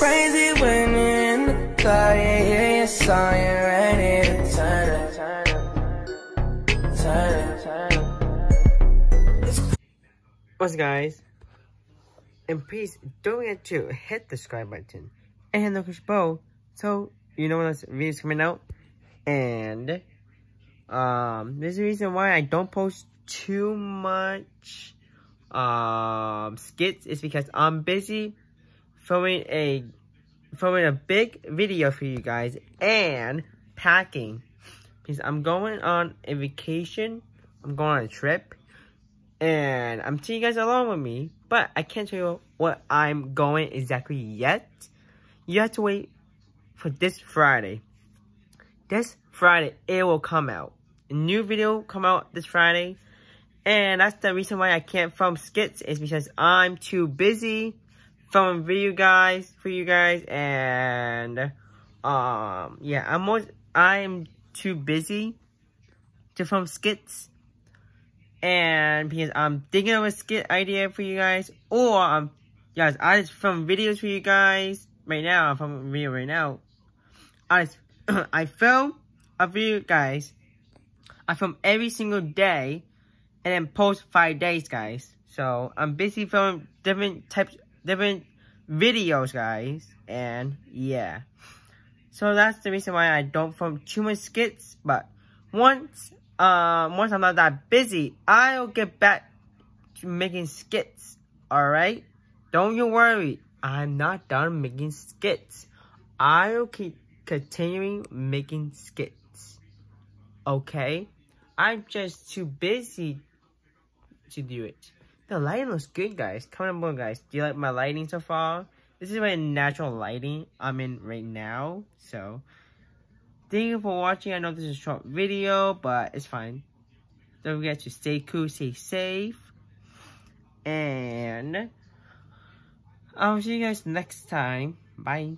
crazy when you're in the car, yeah, your song, you're ready to turn it. What's guys? And please don't forget to hit the subscribe button and the push bell so you know when this video's coming out. And um, there's a reason why I don't post too much um skits is because I'm busy filming a filming a big video for you guys and packing because I'm going on a vacation. I'm going on a trip and I'm taking you guys along with me, but I can't tell you what I'm going exactly yet. You have to wait for this Friday. This Friday, it will come out. A new video come out this Friday. And that's the reason why I can't film skits is because I'm too busy filming video guys for you guys and um yeah I'm most I'm too busy to film skits. And because I'm thinking of a skit idea for you guys or I'm guys I just film videos for you guys right now. I'm filming a video right now. I just, I film a video guys. I film every single day and then post five days guys. So I'm busy filming different types different videos, guys. And yeah. So that's the reason why I don't film too much skits. But once, uh, once I'm not that busy, I'll get back to making skits. Alright? Don't you worry. I'm not done making skits. I'll keep continuing making skits. Okay? I'm just too busy to do it. The lighting looks good, guys. Comment below, guys. Do you like my lighting so far? This is my natural lighting I'm in right now. So, thank you for watching. I know this is a short video, but it's fine. Don't forget to stay cool, stay safe. And, I'll see you guys next time. Bye.